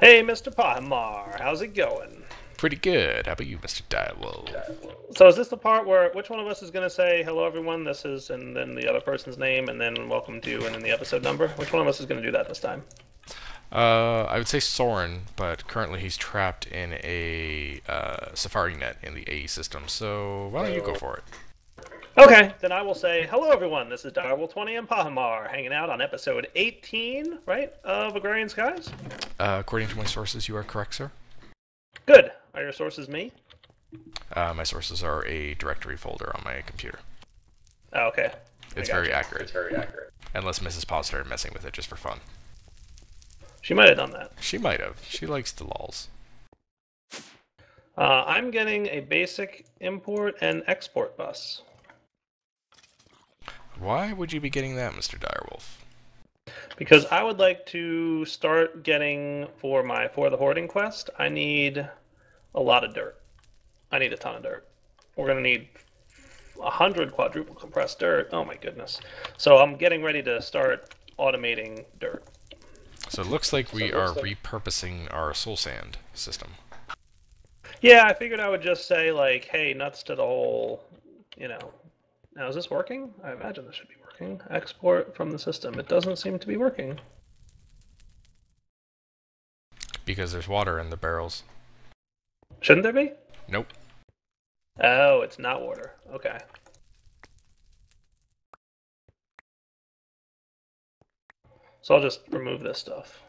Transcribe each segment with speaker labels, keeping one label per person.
Speaker 1: Hey, Mr. Pahimar, how's it going?
Speaker 2: Pretty good. How about you, Mr. Direwolf?
Speaker 1: So is this the part where which one of us is going to say hello everyone? This is and then the other person's name and then welcome to and then the episode number. Which one of us is going to do that this time?
Speaker 2: Uh, I would say Soaryn, but currently he's trapped in a uh, Safari net in the AE system. So why don't you go for it?
Speaker 1: Okay, then I will say hello everyone. This is Direwolf 20 and Pahimar hanging out on episode 18, right, of Agrarian Skies.
Speaker 2: Uh, according to my sources, you are correct, sir.
Speaker 1: Good. Are your sources me?
Speaker 2: Uh, my sources are a directory folder on my computer.
Speaker 1: Oh, okay.
Speaker 2: It's very
Speaker 1: gotcha.
Speaker 2: accurate.
Speaker 3: It's very accurate.
Speaker 2: Unless Mrs. Paul started messing with it just for fun.
Speaker 1: She might have done that.
Speaker 2: She might have. She likes the lols.
Speaker 1: Uh, I'm getting a basic import and export bus.
Speaker 2: Why would you be getting that, Mr. Direwolf?
Speaker 1: Because I would like to start getting for my for the hoarding quest. I need a lot of dirt. I need a ton of dirt. We're gonna need a hundred quadruple compressed dirt. Oh my goodness! So I'm getting ready to start automating dirt.
Speaker 2: So it looks like we
Speaker 3: it
Speaker 2: are
Speaker 3: like-
Speaker 2: repurposing our soul sand system.
Speaker 1: Yeah, I figured I would just say like, hey, nuts to the whole, you know. Now is this working? I imagine this should be working. Export from the system. It doesn't seem to be working.
Speaker 2: Because there's water in the barrels.
Speaker 1: Shouldn't there be?
Speaker 2: Nope.
Speaker 1: Oh, it's not water. Okay. So I'll just remove this stuff.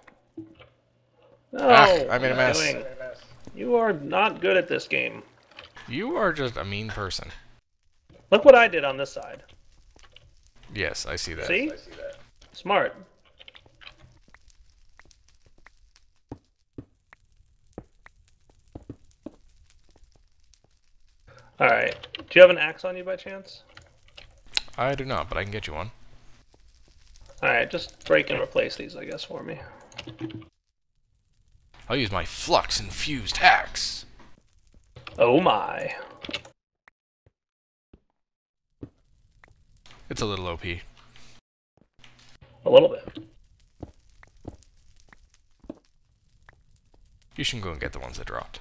Speaker 1: No,
Speaker 2: Ah, I made a
Speaker 1: what are you
Speaker 2: mess.
Speaker 1: You are not good at this game.
Speaker 2: You are just a mean person.
Speaker 1: Look what I did on this side.
Speaker 2: Yes, I see that.
Speaker 1: See?
Speaker 3: I see that.
Speaker 1: Smart. Alright. Do you have an axe on you by chance?
Speaker 2: I do not, but I can get you one.
Speaker 1: Alright, just break and replace these, I guess, for me.
Speaker 2: I'll use my flux infused axe.
Speaker 1: Oh my.
Speaker 2: It's a little OP.
Speaker 1: A little bit.
Speaker 2: You should go and get the ones that dropped.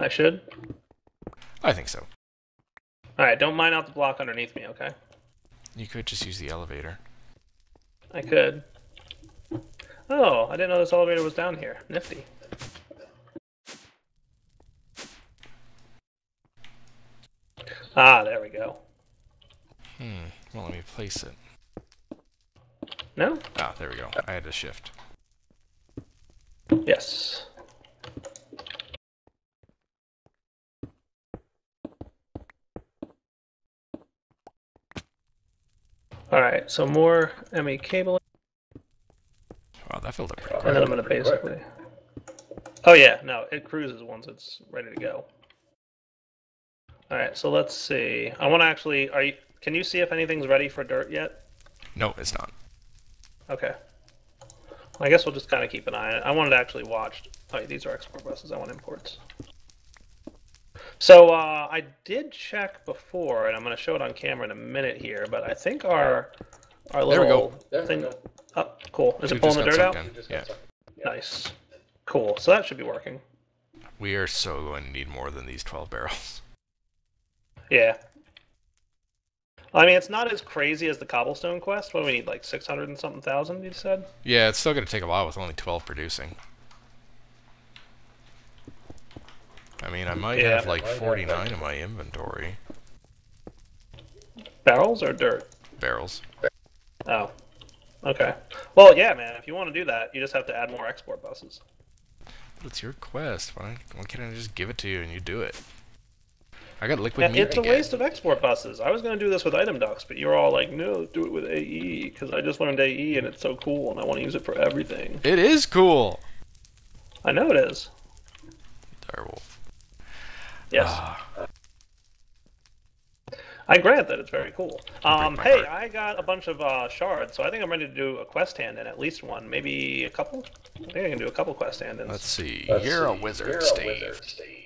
Speaker 1: I should?
Speaker 2: I think so.
Speaker 1: Alright, don't mine out the block underneath me, okay?
Speaker 2: You could just use the elevator.
Speaker 1: I could. Oh, I didn't know this elevator was down here. Nifty. Ah, there we go.
Speaker 2: Well, let me place it.
Speaker 1: No?
Speaker 2: Ah, there we go. I had to shift.
Speaker 1: Yes. Alright, so more ME cabling,
Speaker 2: Wow, that filled up pretty
Speaker 1: and then I'm gonna basically. Oh yeah, no, it cruises once it's ready to go. Alright, so let's see. I wanna actually are you can you see if anything's ready for dirt yet?
Speaker 2: No, it's not.
Speaker 1: Okay. I guess we'll just kind of keep an eye on it. I wanted to actually watch. Oh, yeah, these are export buses. I want imports. So uh, I did check before, and I'm going to show it on camera in a minute here. But I think our our
Speaker 2: There we
Speaker 1: little
Speaker 2: go.
Speaker 3: There we
Speaker 1: thing.
Speaker 3: go.
Speaker 1: Oh, cool. Is
Speaker 2: We
Speaker 1: it pulling the dirt out?
Speaker 2: sucked in.
Speaker 3: Just
Speaker 2: Yeah.
Speaker 1: Nice. Cool. So that should be working.
Speaker 2: We are so going to need more than these 12 barrels.
Speaker 1: Yeah. I mean, it's not as crazy as the cobblestone quest. What do we need? Like 600 and something thousand, you said?
Speaker 2: Yeah, it's still going to take a while with only 12 producing. I mean, I might
Speaker 1: Yeah.
Speaker 2: have like
Speaker 3: Might
Speaker 2: 49
Speaker 3: like-
Speaker 2: in my inventory.
Speaker 1: Barrels or dirt?
Speaker 2: Barrels.
Speaker 1: Oh. Okay. Well, yeah, man. If you want to do that, you just have to add more export buses.
Speaker 2: But it's your quest. Why, why can't I just give it to you and you do it? I got liquid
Speaker 1: Yeah,
Speaker 2: meat
Speaker 1: it's
Speaker 2: to
Speaker 1: a waste of export buses. I was going to do this with item ducts, but you're all like, no, do it with AE, because I just learned AE and it's so cool and I want to use it for everything.
Speaker 2: It is cool!
Speaker 1: I know it is.
Speaker 2: Direwolf.
Speaker 1: Yes.
Speaker 2: Ah,
Speaker 1: I grant that it's very cool. Um, hey,
Speaker 2: heart.
Speaker 1: I got a bunch of uh, shards, so I think I'm ready to do a quest hand in at least one, maybe a couple. I think I can do a couple quest hand ins.
Speaker 2: let's see.
Speaker 3: Let's
Speaker 2: You're a wizard,
Speaker 3: You're a wizard, Steve.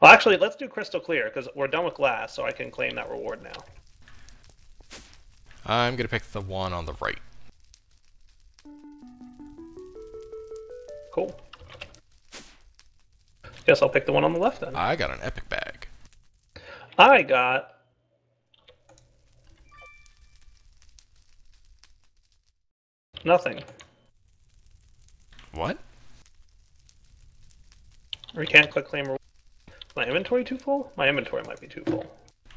Speaker 1: Well, actually, let's do crystal clear because we're done with glass, so I can claim that reward now.
Speaker 2: I'm going to pick the one on the right.
Speaker 1: Cool. Guess I'll pick the one on the left then.
Speaker 2: I got an epic bag.
Speaker 1: I got. Nothing.
Speaker 2: What?
Speaker 1: We can't click claim reward. My inventory too full? My inventory might be too full.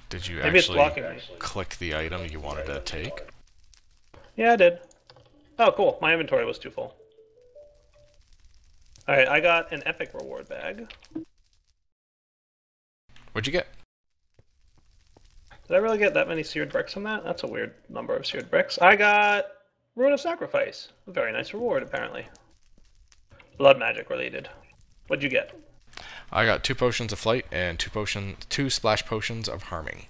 Speaker 2: Did you
Speaker 1: Maybe
Speaker 2: actually click the item you wanted to take?
Speaker 1: Yeah, I did. Oh, cool. My inventory was too full. Alright, I got an epic reward bag.
Speaker 2: What'd you get?
Speaker 1: Did I really get that many seared bricks from that? That's a weird number of seared bricks. I got Rune of Sacrifice. A very nice reward, apparently. Blood magic related. What'd you get?
Speaker 2: I got two potions of flight and two potion, two splash potions of harming.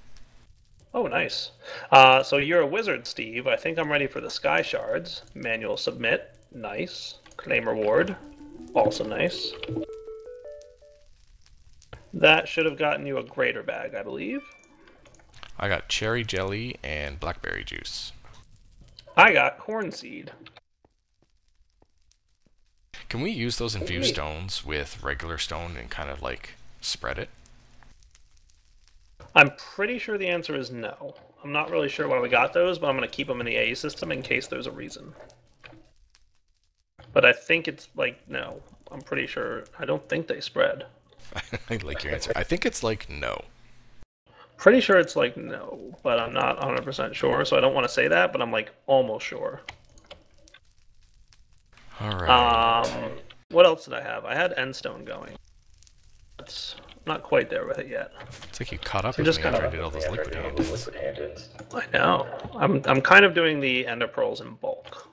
Speaker 1: Oh, nice. Uh, so you're a wizard, Steve. I think I'm ready for the sky shards. Manual submit. Nice. Claim reward. Also nice. That should have gotten you a greater bag, I believe.
Speaker 2: I got cherry jelly and blackberry juice.
Speaker 1: I got corn seed.
Speaker 2: Can we use those infused stones with regular stone and kind of like spread it?
Speaker 1: I'm pretty sure the answer is no. I'm not really sure why we got those, but I'm going to keep them in the A system in case there's a reason. But I think it's like no. I'm pretty sure. I don't think they spread.
Speaker 2: I like your answer. I think it's like no.
Speaker 1: Pretty sure it's like no, but I'm not 100% sure, so I don't want to say that, but I'm like almost sure.
Speaker 2: All right.
Speaker 1: Um, what else did I have? I had Endstone going. That's not quite there with it yet.
Speaker 2: it's like you caught up
Speaker 1: so
Speaker 2: with
Speaker 1: just
Speaker 2: me after I
Speaker 1: kinda-
Speaker 2: did all those liquid handles.
Speaker 1: I know. I'm I'm kind of doing the Ender Pearls in bulk.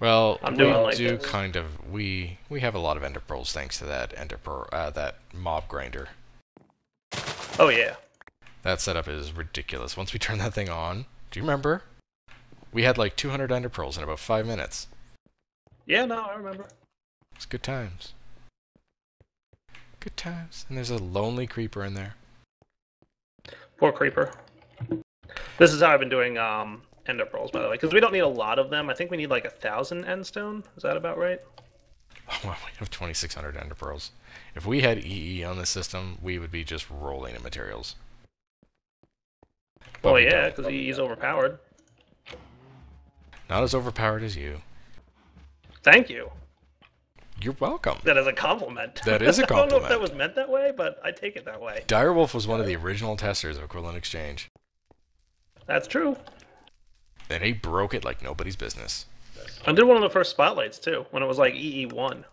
Speaker 2: Well,
Speaker 1: I'm
Speaker 2: we
Speaker 1: doing like
Speaker 2: do
Speaker 1: this.
Speaker 2: kind of we we have a lot of ender pearls thanks to that ender pearl uh, that mob grinder.
Speaker 1: Oh yeah.
Speaker 2: That setup is ridiculous. Once we turn that thing on, do you remember? We had like 200 ender pearls in about five minutes.
Speaker 1: Yeah, no, I remember.
Speaker 2: It's good times. Good times. And there's a lonely creeper in there.
Speaker 1: Poor creeper. This is how I've been doing um Ender Pearls, by the way, because we don't need a lot of them. I think we need like a thousand Endstone. Is that about right?
Speaker 2: Well, we have 2,600 ender pearls. If we had EE on the system, we would be just rolling in materials. But
Speaker 1: Well,
Speaker 2: we
Speaker 1: yeah, because he's overpowered.
Speaker 2: Not as overpowered as you.
Speaker 1: Thank you.
Speaker 2: You're welcome.
Speaker 1: That is a compliment.
Speaker 2: That is a compliment.
Speaker 1: I don't know if that was meant that way, but I take it that way.
Speaker 2: Direwolf was one of the original testers of Equivalent Exchange.
Speaker 1: That's true.
Speaker 2: And he broke it like nobody's business.
Speaker 1: I did one of the first spotlights too, when it was like EE1.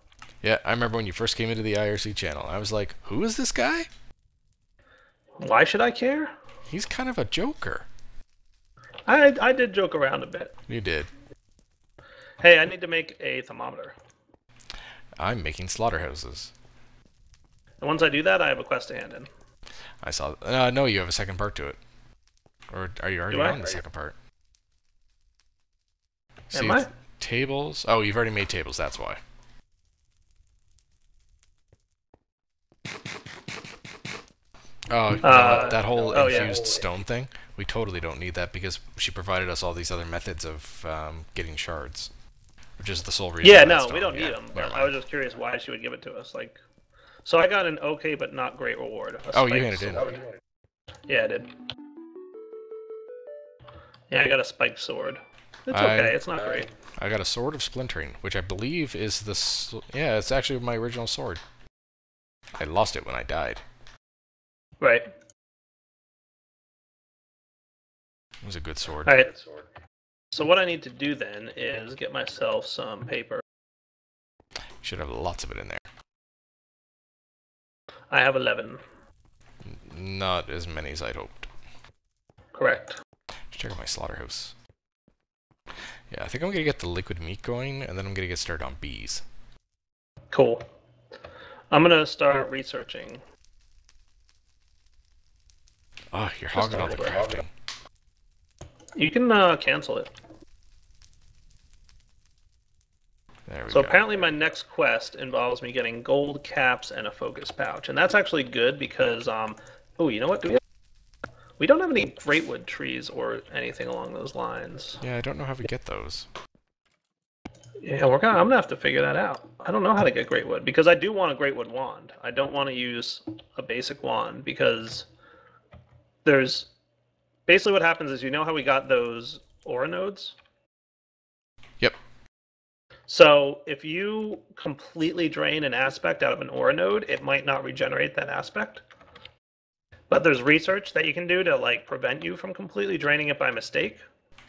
Speaker 2: Yeah, I remember when you first came into the IRC channel. I was like, who is this guy?
Speaker 1: Why should I care?
Speaker 2: He's kind of a joker.
Speaker 1: I I did joke around a bit.
Speaker 2: You did.
Speaker 1: Hey, I need to make a thermometer.
Speaker 2: I'm making slaughterhouses.
Speaker 1: And once I do that, I have a quest to hand in.
Speaker 2: I saw. Uh, no, you have a second part to it. Or are you already on the second part?
Speaker 1: Am
Speaker 2: See,
Speaker 1: I?
Speaker 2: Tables. Oh, you've already made tables. That's why. Oh,
Speaker 1: Uh,
Speaker 2: that whole
Speaker 1: oh, yeah.
Speaker 2: infused stone thing. We totally don't need that because she provided us all these other methods of um, getting shards, which is the sole reason.
Speaker 1: Yeah, no, we don't
Speaker 2: yeah,
Speaker 1: need them. But I was just curious why she would give it to us. Like, so I got an okay but not great reward. a
Speaker 2: Oh, you handed it in.
Speaker 1: Yeah, I did. Yeah, I got a spiked sword. It's
Speaker 2: I-
Speaker 1: okay. It's not great.
Speaker 2: I got a sword of splintering, which I believe is the. s- Yeah, it's actually my original sword. I lost it when I died.
Speaker 1: Right.
Speaker 2: It was a good sword.
Speaker 1: All right. So what I need to do then is get myself some paper.
Speaker 2: Should have lots of it in there.
Speaker 1: I have 11.
Speaker 2: Not as many as I'd hoped.
Speaker 1: Correct.
Speaker 2: Let's check out my slaughterhouse. Yeah, I think I'm gonna get the liquid meat going, and then I'm gonna get started on bees.
Speaker 1: Cool. I'm gonna start researching.
Speaker 2: Oh, you're
Speaker 1: Just
Speaker 2: hogging all the crafting.
Speaker 1: You can uh, cancel it.
Speaker 2: There we
Speaker 1: So
Speaker 2: go.
Speaker 1: apparently my next quest involves me getting gold caps and a focus pouch, and that's actually good because um. Oh, you know what? Do we? Have... We don't have any greatwood trees or anything along those lines.
Speaker 2: Yeah, I don't know how we get those.
Speaker 1: Yeah, we're gonna. I'm gonna have to figure that out. I don't know how to get greatwood because I do want a greatwood wand. I don't want to use a basic wand because there's basically what happens is you know how we got those aura nodes? So if you completely drain an aspect out of an aura node, it might not regenerate that aspect. But there's research that you can do to like prevent you from completely draining it by mistake.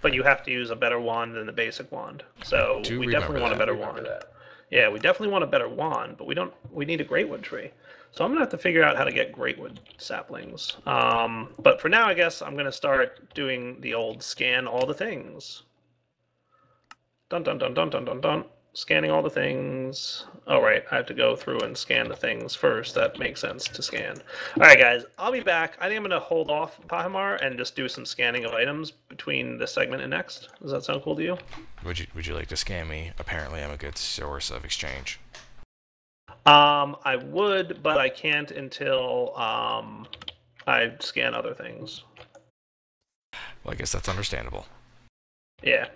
Speaker 1: But you have to use a better wand than the basic wand. So we definitely want a better wand.
Speaker 3: that.
Speaker 1: Yeah, we definitely want a better wand, but we don't. We need a greatwood tree. So I'm gonna have to figure out how to get greatwood saplings. Um, but for now, I guess I'm gonna start doing the old scan all the things. Dun dun dun dun dun dun dun. Scanning all the things. Oh right, I have to go through and scan the things first. That makes sense to scan. All right, guys, I'll be back. I think I'm gonna hold off Pahimar and just do some scanning of items between this segment and next. Does that sound cool to you?
Speaker 2: Would you Would you like to scan me? Apparently, I'm a good source of exchange.
Speaker 1: Um, I would, but I can't until um, I scan other things.
Speaker 2: Well, I guess that's understandable.
Speaker 1: Yeah.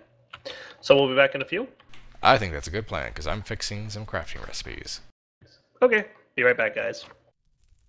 Speaker 1: So we'll be back in a few.
Speaker 2: I think that's a good plan because I'm fixing some crafting recipes.
Speaker 1: Okay. Be right back, guys.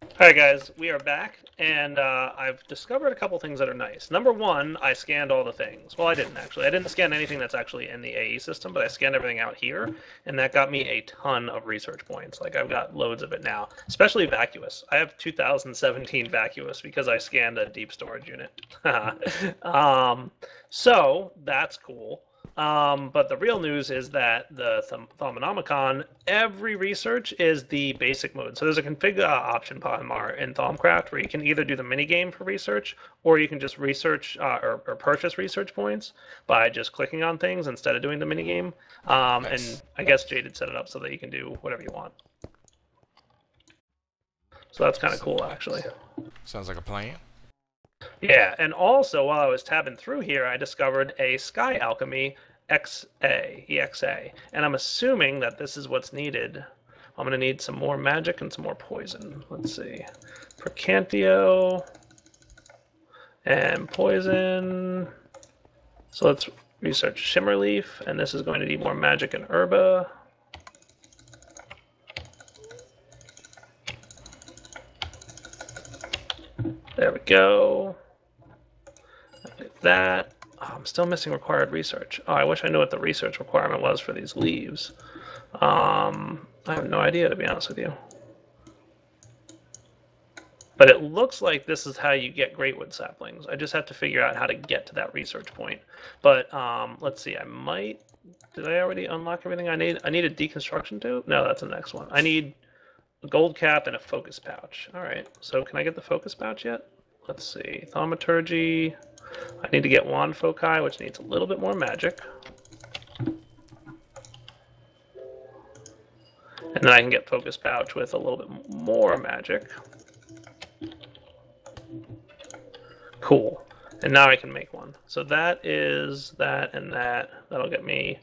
Speaker 1: All right, guys, we are back, and uh, I've discovered a couple things that are nice. Number one, I scanned all the things. Well, I didn't actually. I didn't scan anything that's actually in the AE system, but I scanned everything out here, and that got me a ton of research points. Like I've got loads of it now, especially vacuos. I have 2017 vacuos because I scanned a deep storage unit. um, so that's cool. Um, but the real news is that the Th- Thaumonomicon, every research is the basic mode. So there's a config uh, option, Pahimar, in Thaumcraft where you can either do the minigame for research or you can just research uh, or, or purchase research points by just clicking on things instead of doing the minigame. Um,
Speaker 2: Nice.
Speaker 1: And I guess Jaded set it up so that you can do whatever you want. So that's kind of cool, actually.
Speaker 2: Sounds like a plan.
Speaker 1: Yeah, and also while I was tabbing through here, I discovered a Sky Alchemy XA, EXA, and I'm assuming that this is what's needed. I'm gonna need some more magic and some more poison. Let's see, Praecantatio and poison. So let's research Shimmerleaf, and this is going to need more magic and herba. There we go. Like that. Oh, I'm still missing required research. Oh, I wish I knew what the research requirement was for these leaves. Um, I have no idea, to be honest with you. But it looks like this is how you get greatwood saplings. I just have to figure out how to get to that research point. But um, let's see. I might. Did I already unlock everything I need? I need a deconstruction tube. No, that's the next one. I need a gold cap and a focus pouch. All right. So can I get the focus pouch yet? Let's see. Thaumaturgy. I need to get wand foci, which needs a little bit more magic. And then I can get focus pouch with a little bit more magic. Cool. And now I can make one. So that is that and that. That'll get me.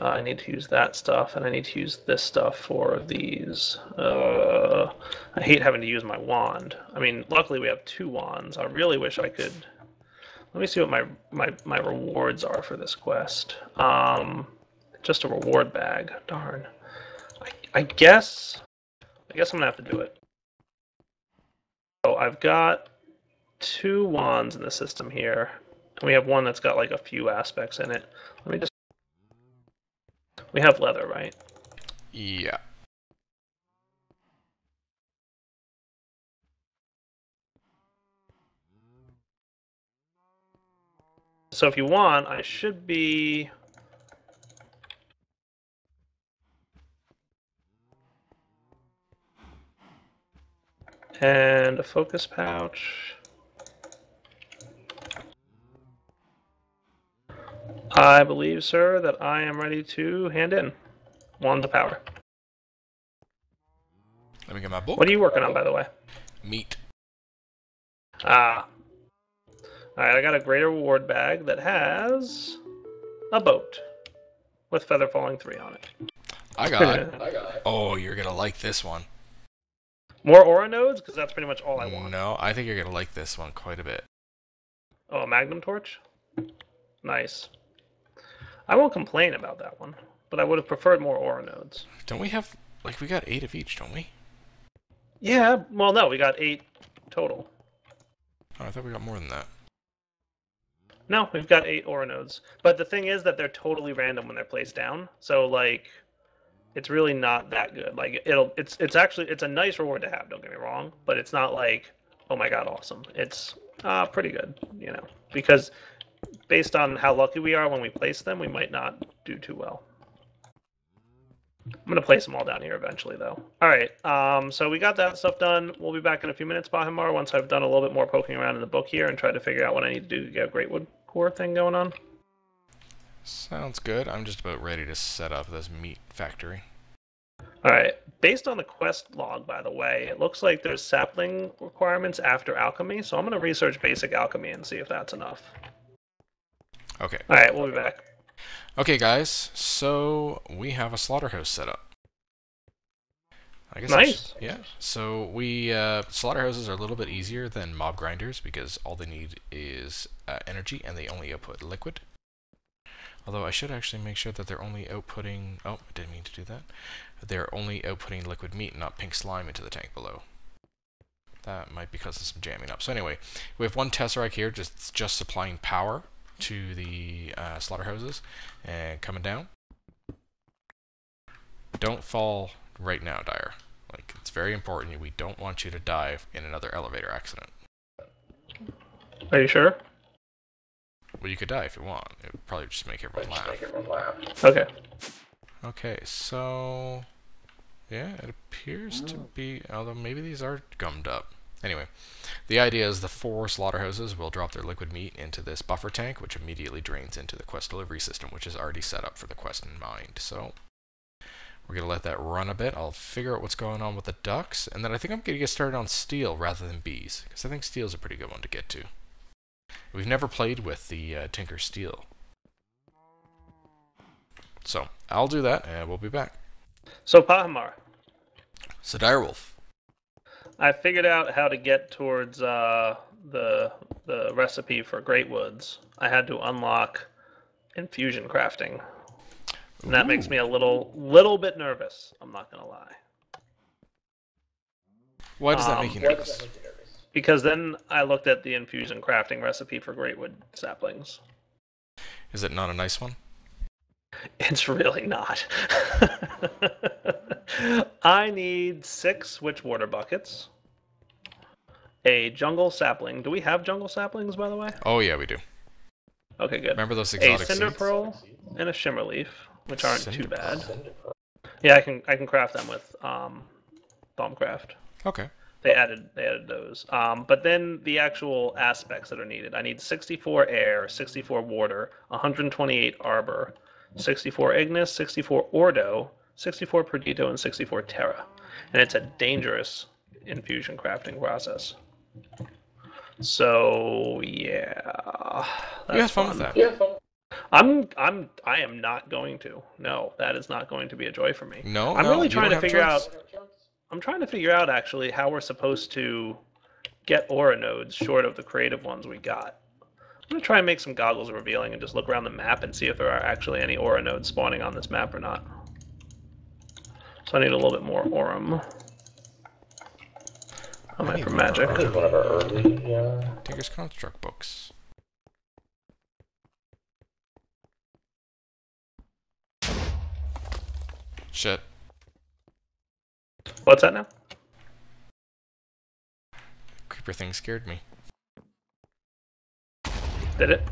Speaker 1: Uh, I need to use that stuff, and I need to use this stuff for these. Uh, I hate having to use my wand. I mean, luckily we have two wands. I really wish I could. Let me see what my my, my rewards are for this quest. Um, just a reward bag. Darn. I, I guess. I guess I'm gonna have to do it. So I've got two wands in the system here. And we have one that's got like a few aspects in it. Let me just. We have leather, right?
Speaker 2: Yeah.
Speaker 1: So if you want, I should be. And a focus pouch. I believe, sir, that I am ready to hand in. Wand of power.
Speaker 2: Let me get my book.
Speaker 1: What are you working on, by the way?
Speaker 2: Meat.
Speaker 1: Ah. Alright, I got a greater reward bag that has a boat with feather falling three on it.
Speaker 2: I got it.
Speaker 3: I got it.
Speaker 2: Oh, you're gonna like this one.
Speaker 1: More aura nodes, because that's pretty much all I want.
Speaker 2: No, I think you're gonna like this one quite a bit.
Speaker 1: Oh, a magnum torch? Nice. I won't complain about that one. but I would have preferred more ore nodes.
Speaker 2: Don't we have like we got eight of each, don't we?
Speaker 1: Yeah, well, no, we got eight total.
Speaker 2: Oh, I thought we got more than that.
Speaker 1: No, we've got eight ore nodes. But the thing is that they're totally random when they're placed down. So like, it's really not that good. Like it'll, it's it's actually it's a nice reward to have. Don't get me wrong, but it's not like oh my god, awesome. It's uh, pretty good, you know, because based on how lucky we are when we place them, we might not do too well. I'm gonna place them all down here eventually, though. All right, um, so we got that stuff done. We'll be back in a few minutes, Pahimar, once I've done a little bit more poking around in the book here and try to figure out what I need to do to get a Great Wood Core thing going on.
Speaker 2: Sounds good. I'm just about ready to set up this meat factory.
Speaker 1: All right. Based on the quest log, by the way, it looks like there's sapling requirements after alchemy, so I'm going to research basic alchemy and see if that's enough.
Speaker 2: Okay.
Speaker 1: All right, we'll be back.
Speaker 2: Okay, guys. So we have a slaughterhouse set up. I guess
Speaker 1: Nice.
Speaker 2: I yeah. So we uh, slaughterhouses are a little bit easier than mob grinders because all they need is uh, energy and they only output liquid. Although I should actually make sure that they're only outputting. Oh, I didn't mean to do that. They're only outputting liquid meat, not pink slime into the tank below. That might be because of some jamming up. So anyway, we have one tesseract here, just just supplying power to the uh, slaughterhouses and coming down. Don't fall right now, Dire. Like it's very important. We don't want you to die in another elevator accident.
Speaker 1: Are you sure?
Speaker 2: Well, you could die if you want. It would probably just make everyone laugh.
Speaker 1: Okay.
Speaker 2: Okay, so yeah, it appears to be. Although maybe these are gummed up. Anyway, the idea is the four slaughterhouses will drop their liquid meat into this buffer tank, which immediately drains into the quest delivery system, which is already set up for the quest in mind. So we're gonna let that run a bit. I'll figure out what's going on with the ducts, and then I think I'm gonna get started on steel rather than bees, because I think steel's a pretty good one to get to. We've never played with the uh, Tinker Steel. So, I'll do that, and we'll be back.
Speaker 1: So, Pahimar,
Speaker 2: So, Direwolf.
Speaker 1: I figured out how to get towards uh, the the recipe for Great Woods. I had to unlock infusion crafting, and that makes me a little little bit nervous. I'm not gonna lie.
Speaker 2: Why does that
Speaker 1: Um,
Speaker 2: make you nervous?
Speaker 1: Because then I looked at the infusion crafting recipe for Greatwood saplings.
Speaker 2: Is it not a nice one?
Speaker 1: It's really not. I need six witch water buckets, a jungle sapling. Do we have jungle saplings, by the way?
Speaker 2: Oh yeah, we do.
Speaker 1: Okay, good.
Speaker 2: Remember those exotic A
Speaker 1: cinder
Speaker 2: seeds?
Speaker 1: pearl and a shimmer leaf, which aren't too
Speaker 2: Cinder
Speaker 1: bad. Yeah, I can I can craft them with um, Bombcraft.
Speaker 2: Okay.
Speaker 1: They added they added those. Um, but then the actual aspects that are needed. I need 64 air, 64 water, 128 arbor, 64 ignis, 64 ordo, 64 perditio, and 64 terra. And it's a dangerous infusion crafting process. So yeah,
Speaker 2: You had
Speaker 1: that's
Speaker 2: fun with that.
Speaker 1: I'm I'm I am not going to. No, that is not going to be a joy for me.
Speaker 2: No,
Speaker 1: I'm
Speaker 2: no,
Speaker 1: really trying to figure out. I'm trying to figure out actually how we're supposed to get aura nodes short of the creative ones we got. I'm gonna try and make some goggles revealing and just look around the map and see if there are actually any aura nodes spawning on this map or not. So I need a little bit more auram. How am I
Speaker 2: need
Speaker 1: for
Speaker 2: more
Speaker 1: magic?
Speaker 2: auram.
Speaker 3: one of our early, uh,
Speaker 2: Tinker's Construct books. Shit.
Speaker 1: What's that now?
Speaker 2: Creeper thing scared me.
Speaker 1: Did it?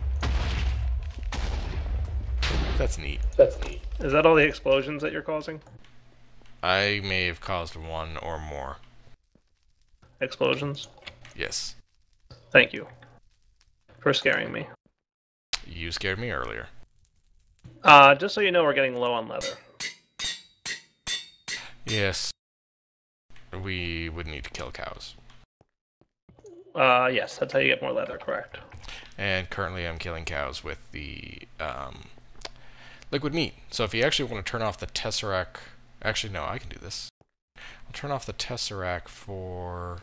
Speaker 2: That's neat.
Speaker 3: that's neat.
Speaker 1: Is that all the explosions that you're causing?
Speaker 2: I may have caused one or more.
Speaker 1: Explosions?
Speaker 2: Yes.
Speaker 1: Thank you for scaring me.
Speaker 2: You scared me earlier.
Speaker 1: Uh, just so you know, we're getting low on leather.
Speaker 2: Yes. We would need to kill cows.
Speaker 1: Uh, yes, that's how you get more leather, correct.
Speaker 2: And currently I'm killing cows with the um, liquid meat. So if you actually want to turn off the Tesseract... Actually, no, I can do this. I'll turn off the Tesseract for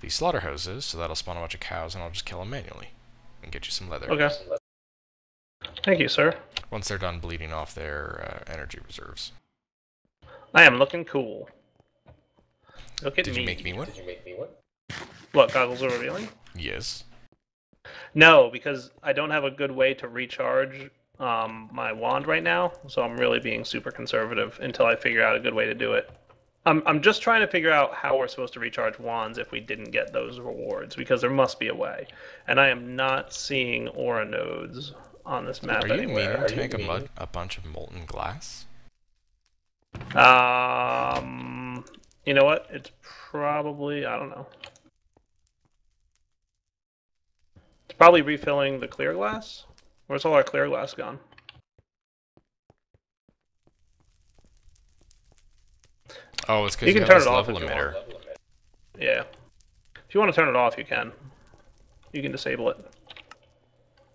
Speaker 2: the slaughterhouses, so that'll spawn a bunch of cows, and I'll just kill them manually and get you some leather.
Speaker 1: Okay. Thank you, sir.
Speaker 2: Once they're done bleeding off their uh, energy reserves.
Speaker 1: I am looking cool. Look at
Speaker 2: Did you make
Speaker 1: me. One?
Speaker 2: Did you make me one?
Speaker 1: What, goggles are revealing?
Speaker 2: Yes.
Speaker 1: No, because I don't have a good way to recharge um, my wand right now, so I'm really being super conservative until I figure out a good way to do it. I'm, I'm just trying to figure out how we're supposed to recharge wands if we didn't get those rewards, because there must be a way. And I am not seeing aura nodes on this map
Speaker 2: Are you
Speaker 1: anywhere.
Speaker 2: meaning to make a, mud, a bunch of molten glass?
Speaker 1: Um, you know what? It's probably I don't know. It's probably refilling the clear glass. Where's all our clear glass gone?
Speaker 2: Oh, it's because
Speaker 1: You
Speaker 2: you,
Speaker 1: can turn it off
Speaker 2: level
Speaker 1: if you
Speaker 2: emitter.
Speaker 1: want. Yeah. If you want to turn it off, you can. You can disable it.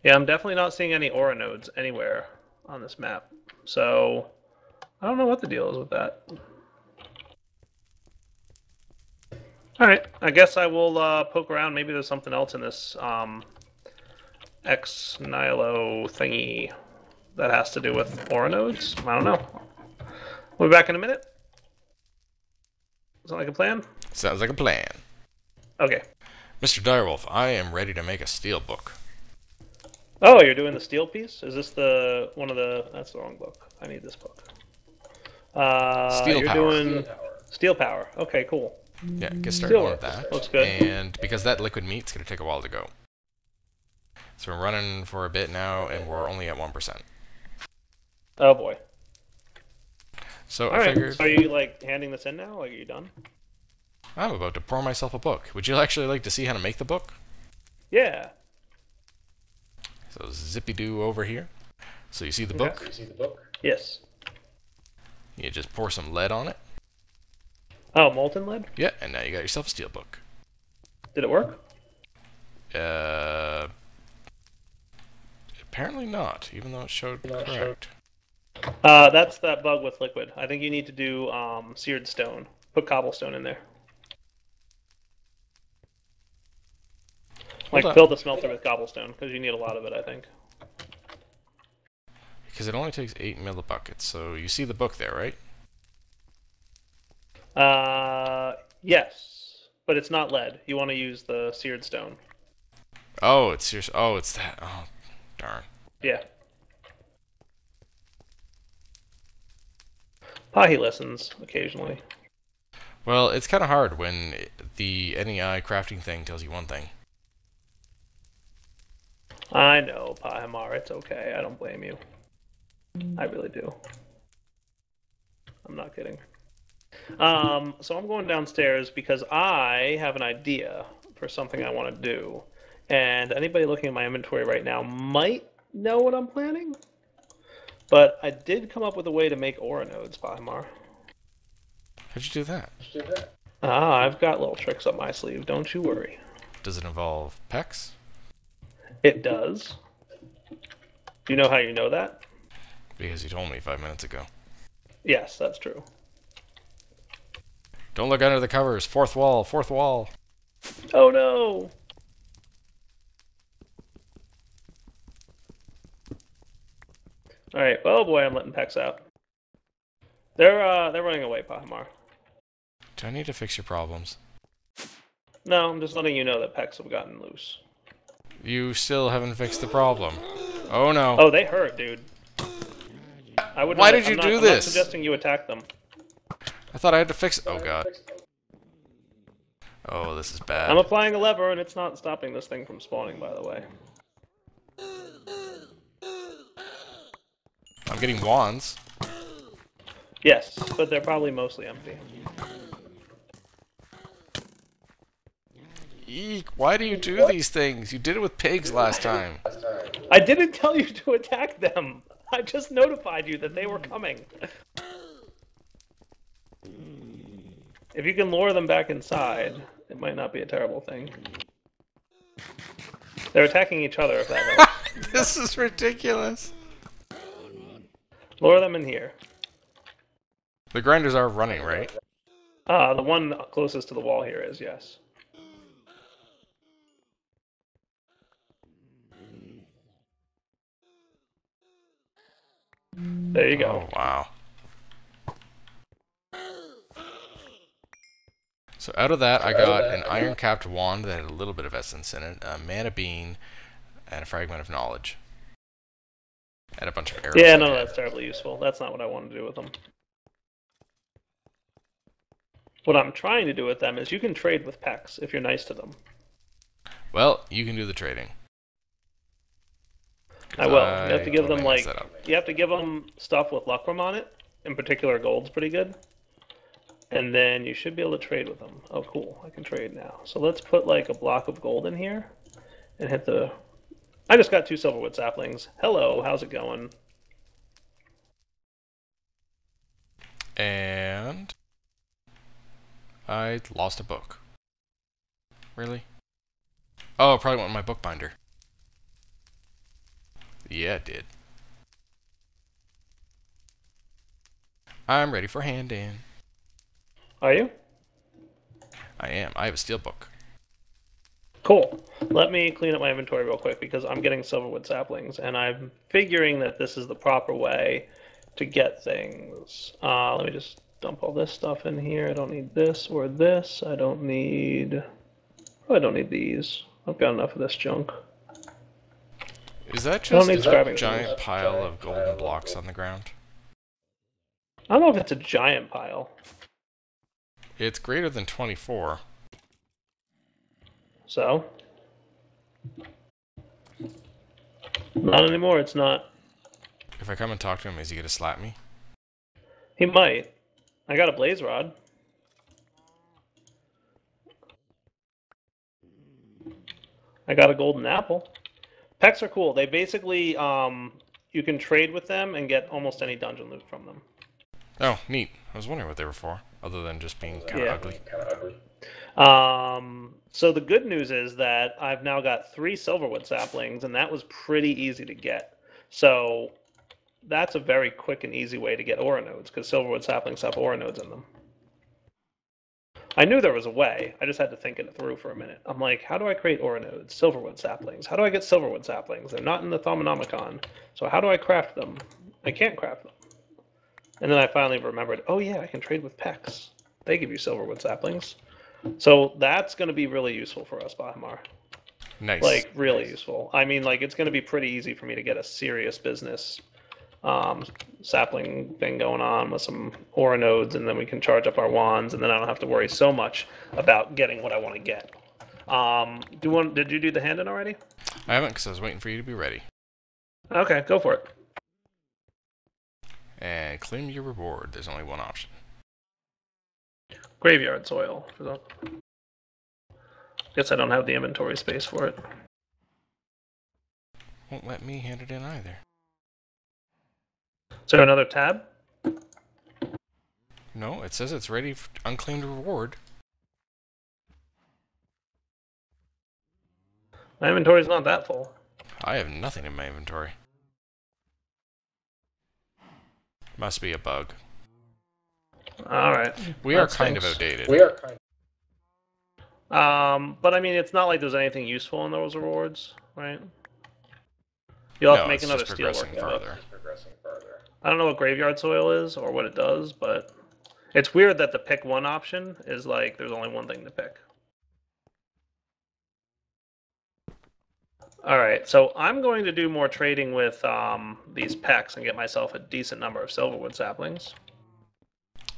Speaker 1: Yeah, I'm definitely not seeing any aura nodes anywhere on this map. So I don't know what the deal is with that. Alright, I guess I will uh, poke around. Maybe there's something else in this um, Ex Nihilo thingy that has to do with aura nodes. I don't know. We'll be back in a minute. Sound like a plan?
Speaker 2: Sounds like a plan.
Speaker 1: Okay.
Speaker 2: Mr. Direwolf, I am ready to make a steel book.
Speaker 1: Oh, you're doing the steel piece? Is this the one of the? That's the wrong book. I need this book. Uh,
Speaker 2: Steel
Speaker 1: you're
Speaker 2: power.
Speaker 1: doing steel power. Okay, cool.
Speaker 2: Yeah, get started
Speaker 1: Steel
Speaker 2: on that.
Speaker 1: Looks good.
Speaker 2: And because that liquid meat's going to take a while to go. So we're running for a bit now, and we're only at 1%.
Speaker 1: Oh boy.
Speaker 2: So
Speaker 1: All
Speaker 2: I
Speaker 1: right.
Speaker 2: figured
Speaker 1: So are you like handing this in now? Like, are you done?
Speaker 2: I'm about to pour myself a book. Would you actually like to see how to make the book?
Speaker 1: Yeah.
Speaker 2: So zippy doo over here. So you see the book?
Speaker 1: Okay.
Speaker 2: book?
Speaker 1: Yes.
Speaker 2: You just pour some lead on it.
Speaker 1: Oh, molten lead.
Speaker 2: Yeah, and now you got yourself a steel book.
Speaker 1: Did it work?
Speaker 2: Uh, apparently not, even though it showed correct.
Speaker 1: Uh, that's that bug with liquid. I think you need to do um, seared stone. Put cobblestone in there. Like
Speaker 2: on.
Speaker 1: fill the smelter with cobblestone because you need a lot of it. I think.
Speaker 2: Because it only takes 8 millibuckets, so you see the book there, right?
Speaker 1: Uh, yes, but it's not lead. You want to use the seared stone.
Speaker 2: Oh, it's your. Oh, it's that. Oh, darn.
Speaker 1: Yeah. Pahi listens occasionally.
Speaker 2: Well, it's kind of hard when the NEI crafting thing tells you one thing.
Speaker 1: I know, Pahimar. It's okay. I don't blame you. I really do. I'm not kidding. Um, so I'm going downstairs because I have an idea for something I want to do. And anybody looking at my inventory right now might know what I'm planning. But I did come up with a way to make aura nodes, Pahimar.
Speaker 2: How'd you do that?
Speaker 1: Ah, I've got little tricks up my sleeve. Don't you worry.
Speaker 2: Does it involve pecs?
Speaker 1: It does. Do you know how you know that?
Speaker 2: Because you told me five minutes ago.
Speaker 1: Yes, that's true.
Speaker 2: Don't look under the covers. Fourth wall. Fourth wall.
Speaker 1: Oh no! Alright, oh boy, I'm letting Pex out. They're uh they're running away, Pahimar.
Speaker 2: Do I need to fix your problems?
Speaker 1: No, I'm just letting you know that Pex have gotten loose.
Speaker 2: You still haven't fixed the problem. Oh no.
Speaker 1: Oh, they hurt, dude. I would.
Speaker 2: Why did you
Speaker 1: I'm not-
Speaker 2: do
Speaker 1: I'm
Speaker 2: this?
Speaker 1: Not suggesting you attack them.
Speaker 2: I thought I had to fix. Oh god. Oh, this is bad.
Speaker 1: I'm applying a lever, and it's not stopping this thing from spawning. By the way.
Speaker 2: I'm getting wands.
Speaker 1: Yes, but they're probably mostly empty.
Speaker 2: Eek, why do you do these things? You did it with pigs last time.
Speaker 1: I didn't tell you to attack them. I just notified you that they were coming. If you can lure them back inside, it might not be a terrible thing. They're attacking each other, if that helps.
Speaker 2: this is ridiculous.
Speaker 1: Lure them in here.
Speaker 2: The grinders are running, right?
Speaker 1: Ah, the one closest to the wall here is, yes. There you go.
Speaker 2: Oh, wow. So out of that, I got an iron capped wand that had a little bit of essence in it, a mana bean, and a fragment of knowledge. And a bunch of arrows.
Speaker 1: Yeah, no, that's terribly useful. That's not what I want to do with them. What I'm trying to do with them is you can trade with Pex if you're nice to them.
Speaker 2: Well, you can do the trading.
Speaker 1: I will. You have to give them like
Speaker 2: messed that up.
Speaker 1: you have to give them stuff with Lucrum on it. In particular, gold's pretty good. And then you should be able to trade with them. Oh, cool! I can trade now. So let's put like a block of gold in here, and hit the. I just got two silverwood saplings. Hello, how's it going?
Speaker 2: And I lost a book. Really? Oh, it probably went in my bookbinder. Yeah, it did. I'm ready for hand in.
Speaker 1: Are you?
Speaker 2: I am. I have a steel book.
Speaker 1: Cool. Let me clean up my inventory real quick because I'm getting silverwood saplings, and I'm figuring that this is the proper way to get things. Uh, let me just dump all this stuff in here. I don't need this or this. I don't need. Oh, I don't need these. I've got enough of this junk.
Speaker 2: Is that just a giant pile of golden blocks on the ground?
Speaker 1: I don't know if it's a giant pile.
Speaker 2: It's greater than 24.
Speaker 1: So. Not anymore, it's not.
Speaker 2: If I come and talk to him, is he going to slap me?
Speaker 1: He might. I got a blaze rod. I got a golden apple. Pecks are cool. They basically, um, you can trade with them and get almost any dungeon loot from them.
Speaker 2: Oh, neat. I was wondering what they were for, other than just being kind of
Speaker 1: Yeah.
Speaker 2: ugly.
Speaker 1: Um, so the good news is that I've now got three silverwood saplings, and that was pretty easy to get. So that's a very quick and easy way to get aura nodes because silverwood saplings have aura nodes in them. I knew there was a way. I just had to think it through for a minute. I'm like, how do I create aura nodes? Silverwood saplings. How do I get silverwood saplings? They're not in the Thaumonomicon. So how do I craft them? I can't craft them. And then I finally remembered, oh yeah, I can trade with Pex. They give you silverwood saplings. So that's going to be really useful for us, Pahimar.
Speaker 2: Nice.
Speaker 1: Like really useful. I mean, like it's going to be pretty easy for me to get a serious business um, sapling thing going on with some aura nodes, and then we can charge up our wands, and then I don't have to worry so much about getting what I want to get. Um, do you want? Did you do the hand in already?
Speaker 2: I haven't because I was waiting for you to be ready.
Speaker 1: Okay, go for it.
Speaker 2: And claim your reward. There's only one option.
Speaker 1: Graveyard soil. Guess I don't have the inventory space for it.
Speaker 2: Won't let me hand it in either.
Speaker 1: Is there another tab?
Speaker 2: No, it says it's ready for unclaimed reward.
Speaker 1: My inventory's not that full.
Speaker 2: I have nothing in my inventory. Must be a bug.
Speaker 1: All right.
Speaker 2: We are
Speaker 1: That
Speaker 2: kind of outdated.
Speaker 3: We are kind
Speaker 1: Um, but I mean, it's not like there's anything useful in those rewards, right? You'll have
Speaker 2: no,
Speaker 1: to make
Speaker 2: it's
Speaker 1: another
Speaker 2: just
Speaker 1: steel
Speaker 2: progressing
Speaker 1: work.
Speaker 2: further.
Speaker 3: progressing further.
Speaker 1: I don't know what graveyard soil is or what it does, but it's weird that the pick one option is like there's only one thing to pick. All right, so I'm going to do more trading with um, these pecks and get myself a decent number of silverwood saplings.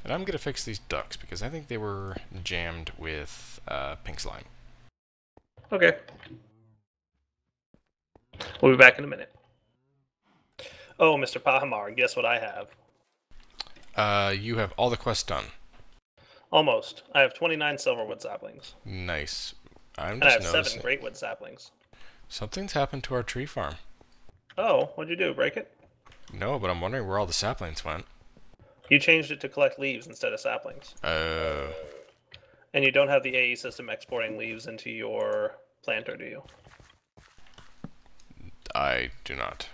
Speaker 2: And I'm gonna fix these ducts because I think they were jammed with uh, pink slime.
Speaker 1: Okay. We'll be back in a minute. Oh, Mr. Pahimar, guess what I have?
Speaker 2: Uh, you have all the quests done.
Speaker 1: Almost. I have 29 silverwood saplings.
Speaker 2: Nice. I'm
Speaker 1: And I have
Speaker 2: noticing
Speaker 1: seven greatwood saplings.
Speaker 2: something's happened to our tree farm.
Speaker 1: Oh, what'd you do? Break it?
Speaker 2: No, but I'm wondering where all the saplings went.
Speaker 1: You changed it to collect leaves instead of saplings.
Speaker 2: Uh,
Speaker 1: And you don't have the AE system exporting leaves into your planter, do you?
Speaker 2: I do not.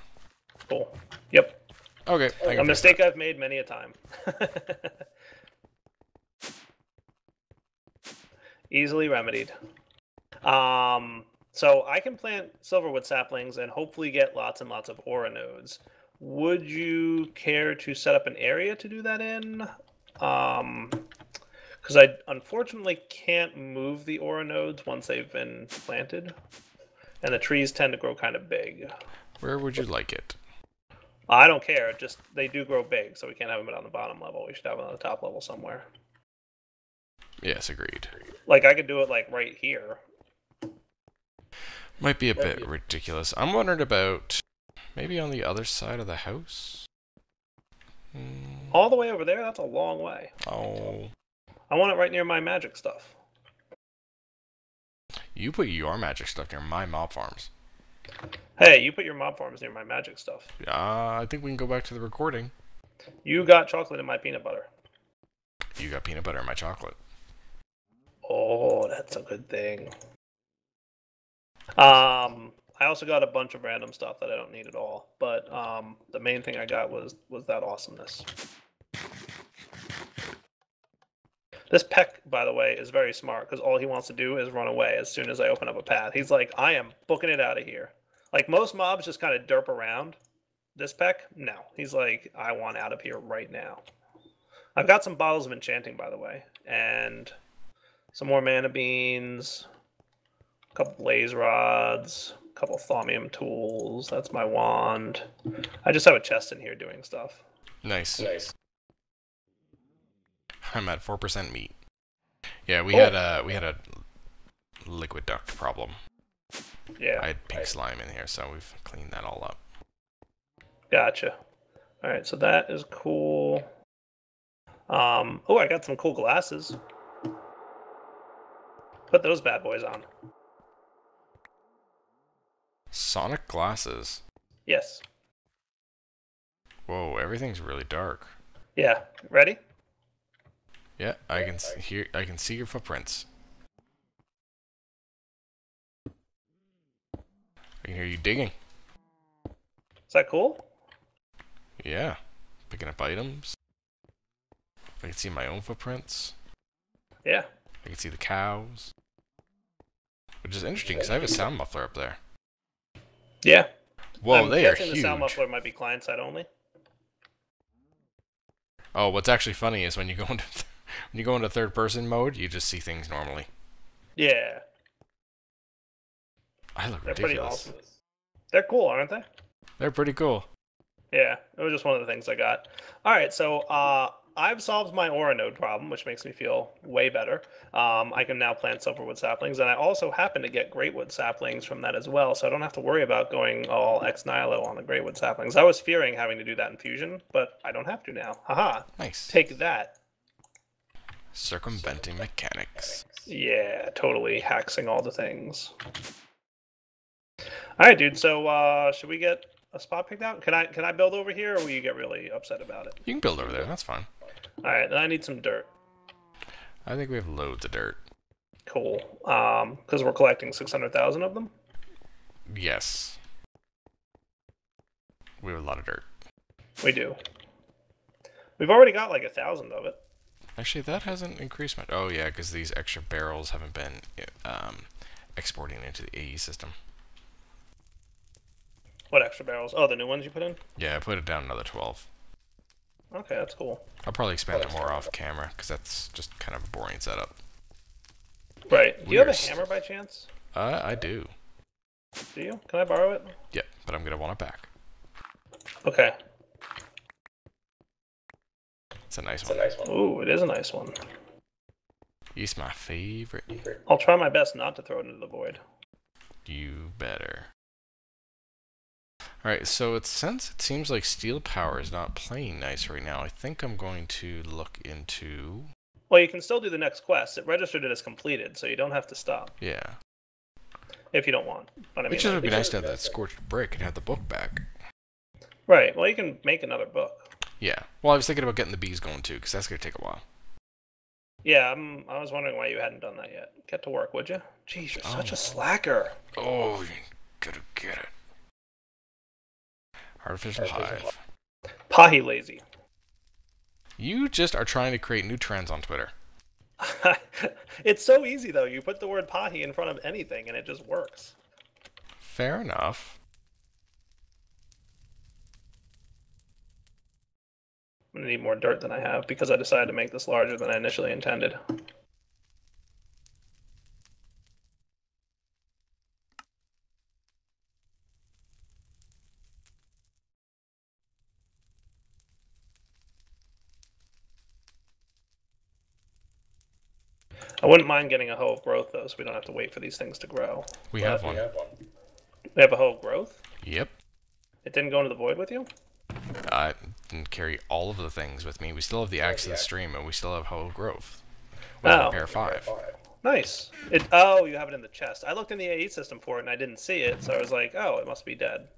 Speaker 1: Cool. Yep.
Speaker 2: Okay,
Speaker 1: A mistake I've made many a time. Easily remedied. Um, so I can plant silverwood saplings and hopefully get lots and lots of aura nodes. Would you care to set up an area to do that in? Um, because I unfortunately can't move the aura nodes once they've been planted, and the trees tend to grow kind of big.
Speaker 2: Where would you like it?
Speaker 1: I don't care. Just they do grow big, so we can't have them on the bottom level. We should have them on the top level somewhere.
Speaker 2: Yes, agreed.
Speaker 1: Like I could do it like right here.
Speaker 2: Might be a bit ridiculous. I'm wondering about maybe on the other side of the house. Hmm,
Speaker 1: All the way over there. That's a long way.
Speaker 2: Oh,
Speaker 1: I want it right near my magic stuff.
Speaker 2: you put your magic stuff near my mob farms.
Speaker 1: Hey, you put your mob farms near my magic stuff.
Speaker 2: Uh, I think we can go back to the recording.
Speaker 1: You got chocolate in my peanut butter.
Speaker 2: You got peanut butter in my chocolate.
Speaker 1: Oh, that's a good thing. Um, I also got a bunch of random stuff that I don't need at all, but um, the main thing I got was was that awesomeness. This Peck, by the way, is very smart because all he wants to do is run away as soon as I open up a path. He's like, I am booking it out of here. Like most mobs just kind of derp around. This Peck, no. He's like, I want out of here right now. I've got some bottles of enchanting, by the way, and some more mana beans, a couple blaze rods, couple thaumium tools. That's my wand. I just have a chest in here doing stuff.
Speaker 2: Nice. Nice. I'm at four percent meat. Yeah, we
Speaker 1: Cool.
Speaker 2: had a we had a liquid duct problem.
Speaker 1: Yeah,
Speaker 2: I had pink slime in here, so we've cleaned that all up.
Speaker 1: gotcha. All right, so that is cool. Um, oh, I got some cool glasses. Put those bad boys on.
Speaker 2: Sonic glasses.
Speaker 1: Yes.
Speaker 2: Whoa, everything's really dark.
Speaker 1: Yeah. Ready?
Speaker 2: Yeah, I can s- hear. I can see your footprints. I can hear you digging.
Speaker 1: Is that cool?
Speaker 2: Yeah, picking up items. I can see my own footprints.
Speaker 1: Yeah.
Speaker 2: I can see the cows. Which is interesting because I have a sound muffler up there.
Speaker 1: Yeah.
Speaker 2: Whoa,
Speaker 1: I'm
Speaker 2: they are
Speaker 1: guessing the sound muffler might be client side only.
Speaker 2: Oh, what's actually funny is when you go into when you go into third person mode, you just see things normally.
Speaker 1: Yeah.
Speaker 2: I look
Speaker 1: They're pretty awesome. They're cool, aren't they?
Speaker 2: They're pretty cool.
Speaker 1: Yeah, it was just one of the things I got. All right, so uh, I've solved my aura node problem, which makes me feel way better. Um, I can now plant silverwood saplings, and I also happen to get greatwood saplings from that as well, so I don't have to worry about going all ex nihilo on the greatwood saplings. I was fearing having to do that infusion, but I don't have to now. Haha!
Speaker 2: Nice.
Speaker 1: Take that.
Speaker 2: Circumventing mechanics.
Speaker 1: Yeah, totally haxing all the things. All right, dude. So uh, should we get a spot picked out? Can I can I build over here, or will you get really upset about it?
Speaker 2: You can build over there. That's fine.
Speaker 1: All right, then I need some dirt.
Speaker 2: I think we have loads of dirt.
Speaker 1: Cool. Um, because we're collecting six hundred thousand of them.
Speaker 2: Yes. We have a lot of dirt.
Speaker 1: We do. We've already got like a thousand of it.
Speaker 2: Actually, that hasn't increased much. Oh yeah, because these extra barrels haven't been um, exporting into the AE system.
Speaker 1: What extra barrels? Oh, the new ones you put in.
Speaker 2: Yeah, I put it down another 12.
Speaker 1: Okay, that's cool.
Speaker 2: I'll probably expand it more off camera because that's just kind of a boring setup.
Speaker 1: Right. Do you have a hammer by chance?
Speaker 2: Uh, I do.
Speaker 1: Do you? Can I borrow it?
Speaker 2: Yep, but I'm gonna want it back.
Speaker 1: Okay.
Speaker 2: It's a nice one.
Speaker 1: Ooh, it is a nice one.
Speaker 2: It's my favorite.
Speaker 1: I'll try my best not to throw it into the void.
Speaker 2: You better. Alright, so it, since it seems like Steel Power is not playing nice right now, I think I'm going to look into...
Speaker 1: Well, you can still do the next quest. It registered it as completed, so you don't have to stop
Speaker 2: Yeah.
Speaker 1: if you don't want. But I mean,
Speaker 2: Which would be nice to have that Scorched Brick and have the book back.
Speaker 1: right. Well, you can make another book.
Speaker 2: Yeah. Well, I was thinking about getting the bees going too, because that's going to take a while.
Speaker 1: Yeah, I'm, I was wondering why you hadn't done that yet. Get to work, would you? Jeez, you're such
Speaker 2: Oh.
Speaker 1: a slacker.
Speaker 2: Oh, you gotta get it. Artificial Hive.
Speaker 1: Pahi lazy.
Speaker 2: You just are trying to create new trends on Twitter.
Speaker 1: it's so easy though. You put the word Pahi in front of anything, and it just works.
Speaker 2: Fair enough.
Speaker 1: I'm gonna need more dirt than I have because I decided to make this larger than I initially intended. I wouldn't mind getting a hoe of growth though, so we don't have to wait for these things to grow.
Speaker 2: We have one.
Speaker 1: We have a hoe of growth.
Speaker 2: Yep.
Speaker 1: It didn't go into the void with you.
Speaker 2: I didn't carry all of the things with me. We still have the axe of the stream, and we still have Hoe Growth. Oh. With
Speaker 1: Oh.
Speaker 2: repair five.
Speaker 1: Nice. It. Oh, you have it in the chest. I looked in the AE system for it and I didn't see it, so I was like, oh, it must be dead.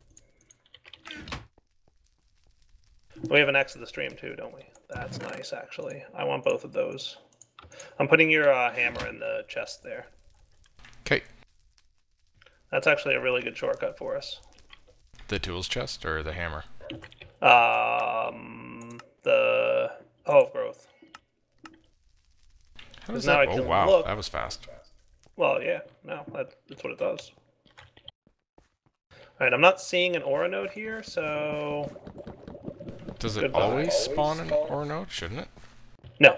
Speaker 1: We have an Axe of the stream too, don't we? That's nice, actually. I want both of those. I'm putting your uh, hammer in the chest there.
Speaker 2: Okay.
Speaker 1: That's actually a really good shortcut for us.
Speaker 2: The tools chest or the hammer?
Speaker 1: Um, the oh of growth.
Speaker 2: How does that?
Speaker 1: I
Speaker 2: Oh wow,
Speaker 1: look.
Speaker 2: that was fast.
Speaker 1: Well, yeah, no, that, that's what it does. All right, I'm not seeing an aura node here, so
Speaker 2: Does it
Speaker 1: Goodbye.
Speaker 2: always spawn an aura node? Shouldn't it?
Speaker 1: no.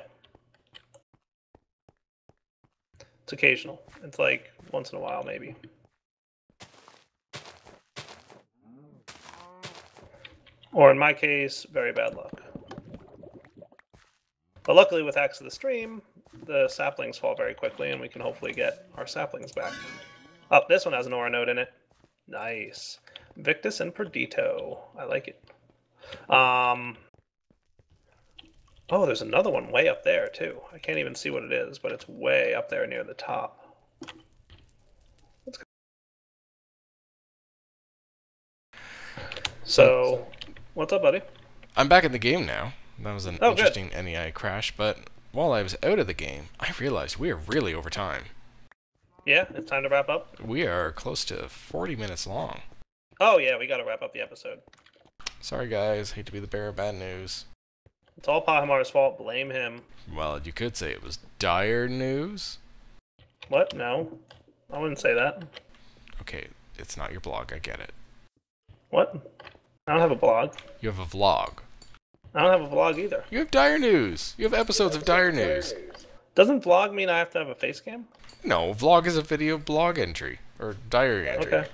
Speaker 1: It's occasional. It's like once in a while, maybe. Or in my case, very bad luck. But luckily, with Axe of the Stream, the saplings fall very quickly, and we can hopefully get our saplings back. Oh, this one has an aura node in it. Nice. Victus and Perditio. I like it. Um. Oh, there's another one way up there too. I can't even see what it is, but it's way up there near the top. So, what's up, buddy?
Speaker 2: I'm back in the game now. That was an
Speaker 1: Oh, good.
Speaker 2: interesting NEI crash, but while I was out of the game, I realized we are really over time.
Speaker 1: Yeah, it's time to wrap up.
Speaker 2: We are close to 40 minutes long.
Speaker 1: Oh yeah, we got to wrap up the episode.
Speaker 2: Sorry guys, hate to be the bearer of bad news.
Speaker 1: It's all Pahimar's fault. Blame him.
Speaker 2: Well, you could say it was dire news.
Speaker 1: What? No, I wouldn't say that.
Speaker 2: Okay, it's not your blog, I get it.
Speaker 1: What? I don't have a blog.
Speaker 2: You have a vlog.
Speaker 1: I don't have a vlog either.
Speaker 2: You have dire news. You have episodes of dire news.
Speaker 1: Doesn't vlog mean I have to have a face cam?
Speaker 2: No, vlog is a video blog entry or diary entry.
Speaker 1: Okay.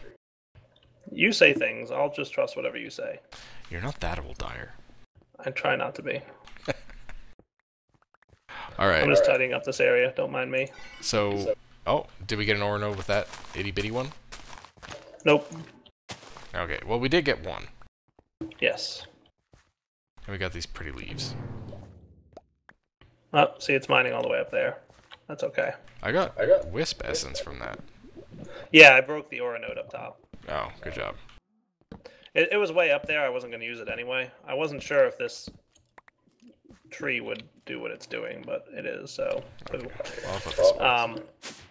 Speaker 1: You say things. I'll just trust whatever you say.
Speaker 2: You're not that old, dire.
Speaker 1: I try not to be.
Speaker 2: All right.
Speaker 1: I'm just tidying up this area. Don't mind me.
Speaker 2: So, oh, did we get an aura node with that itty bitty one?
Speaker 1: Nope.
Speaker 2: Okay, well we did get one,
Speaker 1: Yes.
Speaker 2: and we got these pretty leaves.
Speaker 1: Oh, see, it's mining all the way up there. That's okay.
Speaker 2: I got, I got wisp essence from that.
Speaker 1: Yeah, I broke the aura node up top.
Speaker 2: Oh, good job.
Speaker 1: It, it was way up there. I wasn't going to use it anyway. I wasn't sure if this tree would do what it's doing, but it is. So,
Speaker 2: Well, I'll put this one.
Speaker 1: um,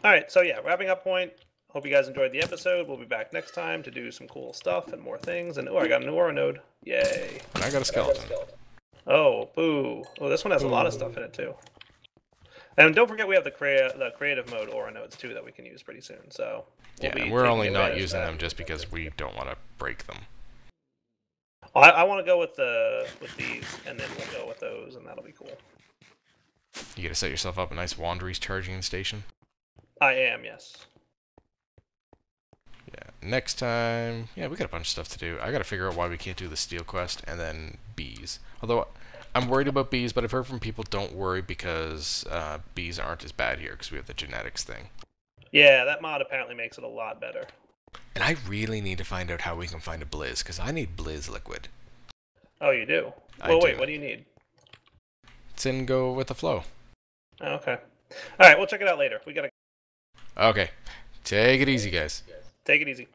Speaker 1: all right. So yeah, wrapping up point. Hope you guys enjoyed the episode. We'll be back next time to do some cool stuff and more things. And oh, I got a new aura node. Yay!
Speaker 2: And I got a skeleton.
Speaker 1: Oh, boo! Oh, this one has a lot of stuff in it too. And don't forget, we have the crea- the creative mode aura nodes too that we can use pretty soon. So we'll
Speaker 2: Yeah, we're only not using them just because we don't want to break them.
Speaker 1: I, I want to go with the with these, and then we'll go with those, and that'll be cool.
Speaker 2: You gotta set yourself up a nice Wanderers charging station.
Speaker 1: I am, yes.
Speaker 2: Yeah. Next time, yeah, we got a bunch of stuff to do. I gotta figure out why we can't do the steel quest and then bees. Although I'm worried about bees, but I've heard from people don't worry because uh, bees aren't as bad here because we have the genetics thing.
Speaker 1: Yeah, that mod apparently makes it a lot better.
Speaker 2: And I really need to find out how we can find a Blizz because I need Blizz liquid.
Speaker 1: Oh, you do?
Speaker 2: I
Speaker 1: Well, wait,
Speaker 2: do.
Speaker 1: what do you need?
Speaker 2: It's in go with the flow.
Speaker 1: Oh, okay. All right, we'll check it out later. We gotta
Speaker 2: Okay, take it easy, guys.
Speaker 1: take it easy.